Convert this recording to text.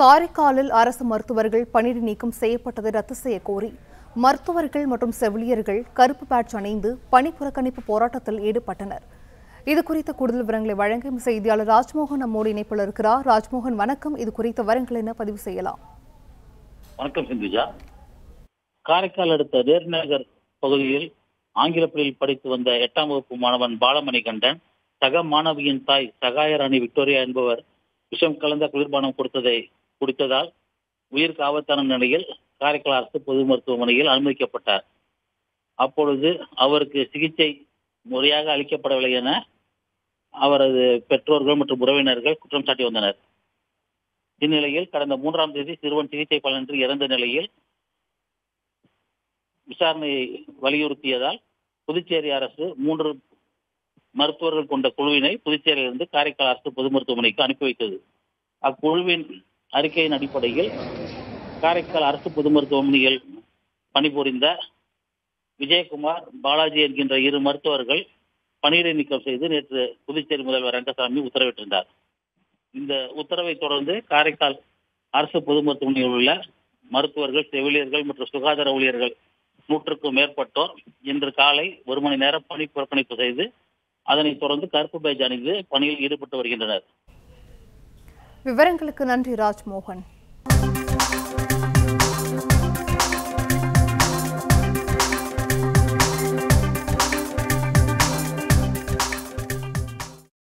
காரைக்காலில் அரசு மருத்துவர்கள் பணியிட நீக்கம் செய்யப்பட்டதை ரத்து செய்ய கோரி மருத்துவர்கள் மற்றும் செவிலியர்கள் கருப்பு பேட்ச் அணிந்து பணி புறக்கணிப்பு போராட்டத்தில் ஈடுபட்டனர். இது குறித்த கூடுதல் விவரங்களை வழங்கும் செய்தியாளர் ராஜ்மோகன் நம்மோடு இணைப்பில் இருக்கிறார். ராஜ்மோகன் வணக்கம். இது குறித்த விவரங்கள் என்ன? பதிவு செய்யலாம். வணக்கம் சிந்துஜா. காரைக்கால் அடுத்த நேர்நகர் பகுதியில் ஆங்கில பள்ளியில் படித்து வந்த எட்டாம் வகுப்பு மாணவன் பாலமணி கண்டன் சக மாணவியின் தாய் சகாயராணி விக்டோரியா என்பவர் விஷம் கலந்த குளிர்பானம் கொடுத்ததை குடித்ததால் உயிருக்கு ஆபத்தான நிலையில் காரைக்கால் அரசு பொது மருத்துவமனையில் அனுமதிக்கப்பட்டார். அப்பொழுது அவருக்கு சிகிச்சை முறையாக அளிக்கப்படவில்லை என அவரது பெற்றோர்கள் மற்றும் உறவினர்கள் குற்றம் சாட்டி வந்தனர். இந்நிலையில் கடந்த மூன்றாம் தேதி சிறுவன் சிகிச்சை பலனின்றி இறந்த நிலையில் விசாரணையை வலியுறுத்தியதால் புதுச்சேரி அரசு மூன்று மருத்துவர்கள் கொண்ட குழுவினை புதுச்சேரியிலிருந்து காரைக்கால் அரசு பொது மருத்துவமனைக்கு அனுப்பி வைத்தது. அக்குழுவின் அறிக்கையின் அடிப்படையில் காரைக்கால் அரசு பொது மருத்துவமனையில் பணிபுரிந்த விஜயகுமார் பாலாஜி என்கின்ற இரு மருத்துவர்கள் பணியிடை நீக்கம் செய்து நேற்று புதுச்சேரி முதல்வர் ரங்கசாமி உத்தரவிட்டிருந்தார். இந்த உத்தரவை தொடர்ந்து காரைக்கால் அரசு பொது மருத்துவமனையில் உள்ள மருத்துவர்கள் செவிலியர்கள் மற்றும் சுகாதார ஊழியர்கள் நூற்றுக்கும் மேற்பட்டோர் இன்று காலை ஒரு மணி நேரம் பணி புறக்கணிப்பு செய்து அதனைத் தொடர்ந்து கருப்பு பேஜ் அணிந்து பணியில் ஈடுபட்டு வருகின்றனர். விவரங்களுக்கு நன்றி ராஜ்மோகன்.